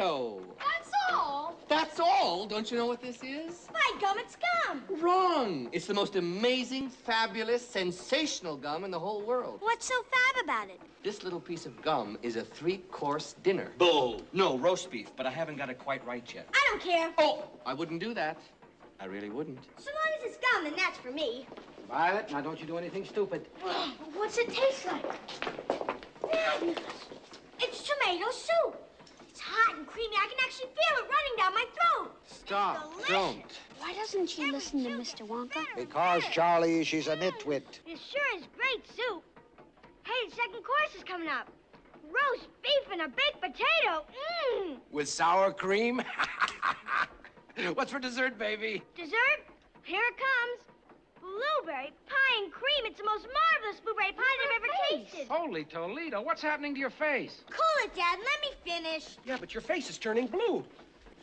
potato. That's all. That's all. Don't you know what this is? My gum, it's gum. Wrong. It's the most amazing, fabulous, sensational gum in the whole world. What's so fab about it? This little piece of gum is a three-course dinner. Bull. No, roast beef, but I haven't got it quite right yet. I don't care. Oh, I wouldn't do that. I really wouldn't. So long as it's gum, then that's for me. Violet, now don't you do anything stupid. What's it taste like? Fabulous. It's tomato soup. It's hot and creamy. I can actually feel it running down my throat. Stop. It's Don't. Why doesn't she listen to Mr. Wonka? Because, Charlie, she's a nitwit. It sure is great soup. Hey, the second course is coming up. Roast beef and a baked potato. Mmm. With sour cream? What's for dessert, baby? Dessert? Here it comes. Blueberry pie and cream. It's the most marvelous blueberry pie I've ever tasted. Holy Toledo, what's happening to your face? Cool it, Dad. Let me finish. Yeah, but your face is turning blue.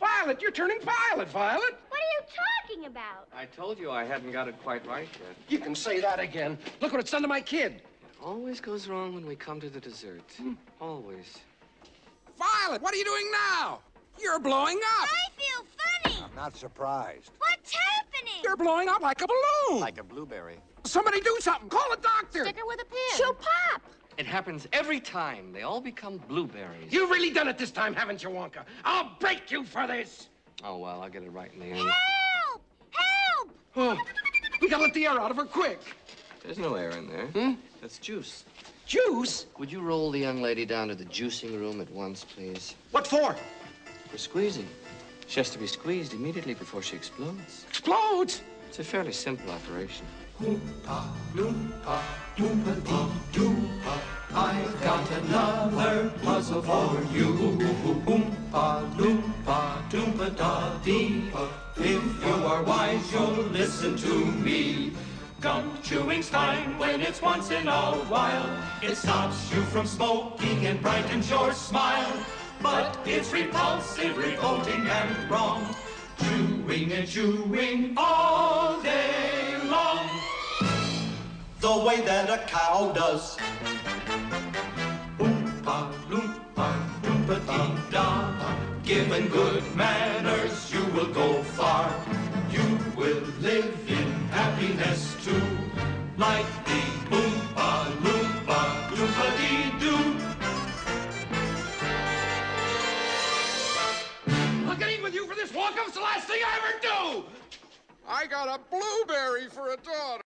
Violet, you're turning violet, Violet. What are you talking about? I told you I hadn't got it quite right yet. You can say that again. Look what it's done to my kid. It always goes wrong when we come to the dessert. Hmm. Always. Violet, what are you doing now? You're blowing up. I feel funny. I'm not surprised. What's happening? You're blowing up like a balloon. Like a blueberry. Somebody do something. Call a doctor. Sticker with a pin. She'll pop. It happens every time. They all become blueberries. You've really done it this time, haven't you, Wonka? I'll break you for this. Oh, well, I'll get it right in the end. Help! Help! Oh, we gotta let the air out of her quick. There's no air in there. Hmm? That's juice. Juice? Would you roll the young lady down to the juicing room at once, please? What for? For squeezing. She has to be squeezed immediately before she explodes. Explodes. It's a fairly simple operation. I've got another puzzle for you. Oompa loompa doompa da dee. If you are wise, you'll listen to me. Gum chewing's fine when it's once in a while. It stops you from smoking and brightens your smile. But it's repulsive, revolting, and wrong. Chewing and chewing all The way that a cow does. Oompa loompa doompa dee da. Given good manners, you will go far. You will live in happiness too, like the Oompa loompa doompa dee doo. I'll get even with you for this, Wonka. It's the last thing I ever do. I got a blueberry for a daughter.